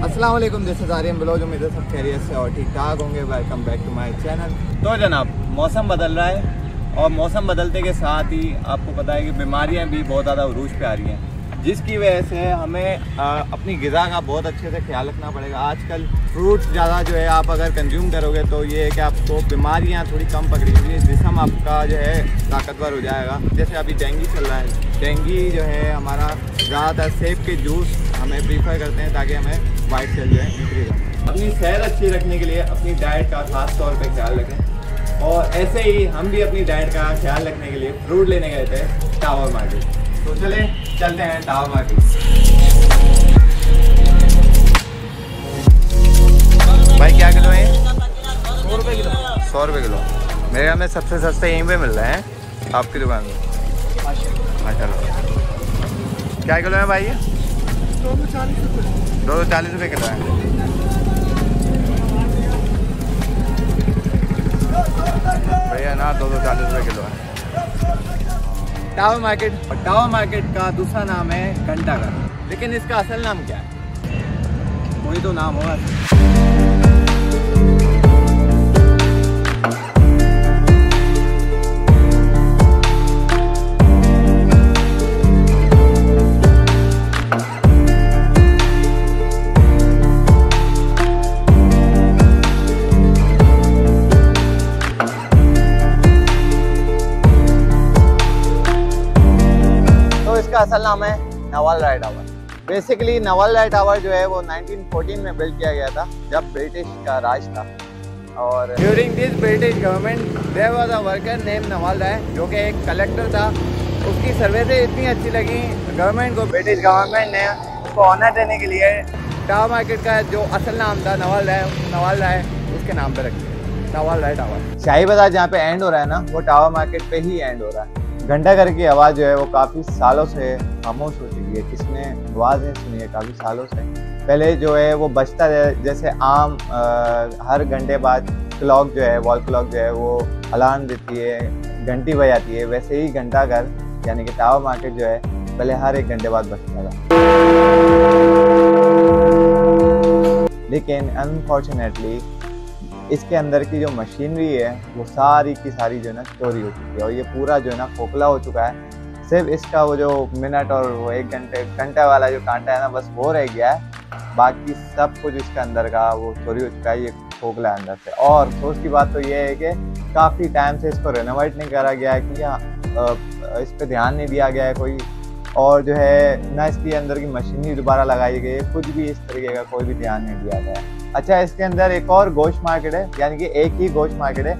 अस्सलाम वालेकुम जैसे जारी ब्लॉग, उम्मीद है सब खैरियत से और ठीक ठाक होंगे। Welcome back to my channel तो जनाब, मौसम बदल रहा है और मौसम बदलते के साथ ही आपको पता है कि बीमारियाँ भी बहुत ज़्यादा उरूज पे आ रही हैं। जिसकी वजह से हमें आ, अपनी ग़िज़ा का बहुत अच्छे से ख्याल रखना पड़ेगा। आजकल फ्रूट ज़्यादा जो है आप अगर कंज्यूम करोगे तो ये है कि आपको बीमारियाँ थोड़ी कम पकड़ेंगी जिसम आपका जो है ताकतवर हो जाएगा। जैसे अभी डेंगी चल रहा है। डेंगी जो है हमारा ज़्यादातर सेब के जूस हमें प्रीफर करते हैं ताकि हमें वाइट सेल जो हो अपनी सेहत अच्छी रखने के लिए अपनी डाइट का खास तौर पर ख्याल रखें। और ऐसे ही हम भी अपनी डाइट का ख्याल रखने के लिए फ्रूट लेने गए थे टावर मार्केट तो चले, चलते हैं टावर मार्केट भाई, क्या किलो है सौ रुपये किलो सौ रुपये किलो। मेरे यहाँ में सबसे सस्ते यहीं पे मिल रहे हैं, आपकी दुकान में। माशा क्या किलो है भाई दो सौ चालीस रुपये दो सौ चालीस रुपये किलो है। भैया, ना, दो सौ चालीस रुपये किलो है। टावर मार्केट और टावर मार्केट का दूसरा नाम है घंटाघर। लेकिन इसका असल नाम क्या है? कोई तो नाम होगा। इसका असल नाम है Naval Rai tower. Basically Naval Rai tower जो है वो 1914 में बिल्ड किया गया था जब ब्रिटिश का राज था। और during this British government there was a worker name Naval Rai जो कि एक कलेक्टर था। उसकी सर्विसेज़ इतनी अच्छी लगी गवर्नमेंट को ब्रिटिश गवर्नमेंट ने उसको ऑनर देने के लिए टावर मार्केट का जो असल नाम था नवल राय नवल राय उसके नाम पे रख दिया। नवल राय टावर। शाही बाज़ार जहाँ पे एंड हो रहा है ना वो टावर मार्केट पे ही एंड हो रहा है। घंटा घर की आवाज़ जो है वो काफ़ी सालों से खामोश हो चुकी है। किसने आवाज़ नहीं सुनी है? काफ़ी सालों से। पहले जो है वो बजता जैसे आम आ, हर घंटे बाद क्लॉक जो है वॉल क्लॉक जो है वो अलार्म देती है घंटी बजाती है वैसे ही घंटा घर यानी कि टावर मार्केट जो है पहले हर एक घंटे बाद बजता था। लेकिन अनफॉर्चुनेटली इसके अंदर की जो मशीनरी है, वो सारी की सारी जो है ना चोरी हो चुकी है और ये पूरा जो है ना खोखला हो चुका है। सिर्फ़ इसका वो जो मिनट और वो एक घंटे, घंटा वाला जो कांटा है ना, बस वो रह गया है। बाकी सब कुछ इसके अंदर का वो चोरी हो चुका है, ये खोखला है अंदर से। और अफसोस की बात तो ये है कि काफ़ी टाइम से इसको रेनोवेट नहीं करा गया है कि यहाँ इस पर ध्यान नहीं दिया गया है कोई। और जो है, ना इसके अंदर की मशीनरी दोबारा लगाई गई है, कुछ भी इस तरीके का कोई भी ध्यान नहीं दिया गया अच्छा इसके अंदर एक और गोश्त मार्केट है, यानी कि एक ही गोश्त मार्केट है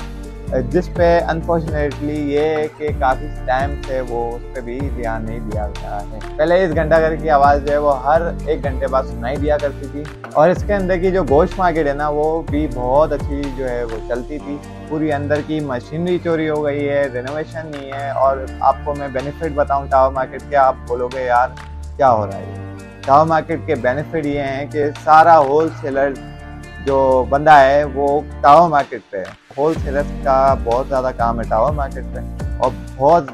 जिस पे अनफॉर्चुनेटली ये कि काफ़ी टाइम से वो उस पर भी ध्यान नहीं दिया गया है। पहले इस घंटा घर की आवाज़ जो है वो हर एक घंटे बाद सुनाई दिया करती थी और इसके अंदर की जो गोश्त मार्केट है ना, वो भी बहुत अच्छी जो है वो चलती थी। पूरी अंदर की मशीनरी चोरी हो गई है रेनोवेशन नहीं है और आपको मैं बेनिफिट बताऊँ टावर मार्केट के, आप बोलोगे, यार, क्या हो रहा है? टावर मार्केट के बेनिफिट ये हैं कि सारा होल सेलर जो बंदा है, वो टावर मार्केट पे होल सेलर्स का बहुत ज़्यादा काम है टावर मार्केट पे। और बहुत,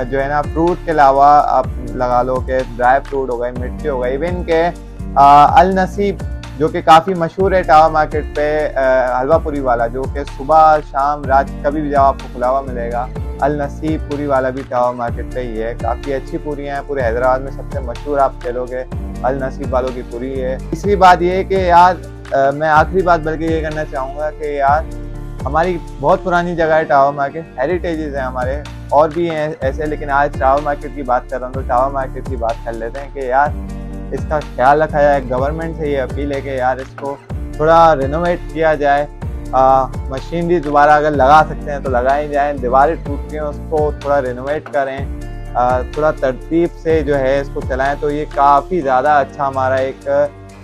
जो है ना फ्रूट के अलावा आप लगा लो कि ड्राई फ्रूट हो गए, मिर्ची हो गई इवन के अल नसीब जो कि काफ़ी मशहूर है टावर मार्केट पे हलवा पूरी वाला, जो कि सुबह, शाम, रात कभी भी जाओ, आपको खुला हुआ मिलेगा। अल नसीब पूरी वाला भी टावर मार्केट पे ही है। काफ़ी अच्छी पूरी हैं, पूरे हैदराबाद में सबसे मशहूर आप कह लोगे अल नसीब वालों की पूरी है। तीसरी बात ये है कि यार मैं आखिरी बात बल्कि ये करना चाहूँगा कि यार हमारी बहुत पुरानी जगह है टावर मार्केट हेरिटेजेस हैं हमारे और भी हैं ऐसे लेकिन आज टावर मार्केट की बात कर रहा हूँ तो टावर मार्केट की बात कर लेते हैं कि यार इसका ख्याल रखा जाए गवर्नमेंट से ये अपील है कि यार इसको थोड़ा रिनोवेट किया जाए। मशीनरी दोबारा अगर लगा सकते हैं तो लगाई जाए दीवारें टूट हैं उसको थोड़ा रिनोवेट करें। आ, थोड़ा तरतीब से जो है इसको चलाएँ तो ये काफ़ी ज़्यादा अच्छा हमारा एक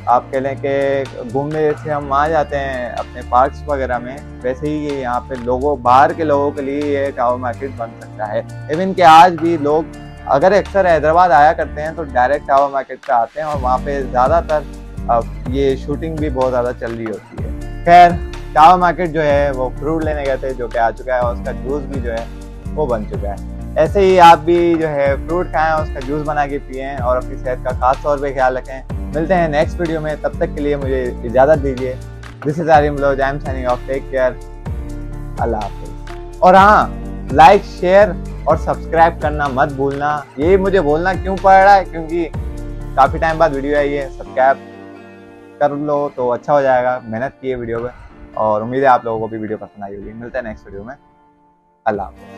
आप कह लें कि घूमने जैसे हम आ जाते हैं, अपने पार्क्स वगैरह में, वैसे ही ये यहाँ पे लोगों, बाहर के लोगों के लिए ये टावर मार्केट बन सकता है। इवन कि आज भी लोग अगर अक्सर हैदराबाद आया करते हैं तो डायरेक्ट टावर मार्केट पे आते हैं और वहाँ पे ज़्यादातर ये शूटिंग भी बहुत ज़्यादा चल रही होती है। खैर टावर मार्केट जो है वो फ्रूट लेने गए थे, जो कि आ चुका है और उसका जूस भी जो है वो बन चुका है। ऐसे ही आप भी जो है फ्रूट खाएँ उसका जूस बना के पिए और अपनी सेहत का खास तौर पे ख्याल रखें। मिलते हैं नेक्स्ट वीडियो में, तब तक के लिए मुझे इजाज़त दीजिए। This is Arim blogs I am signing off take care अल्लाह हाफिज। और हाँ लाइक शेयर और सब्सक्राइब करना मत भूलना। ये मुझे बोलना क्यों पड़ रहा है? क्योंकि काफ़ी टाइम बाद वीडियो आई है सब्सक्राइब कर लो तो अच्छा हो जाएगा, मेहनत की है वीडियो पे। और उम्मीद है आप लोगों को भी वीडियो पसंद आई होगी। मिलते हैं नेक्स्ट वीडियो में। अल्लाह हाफिज।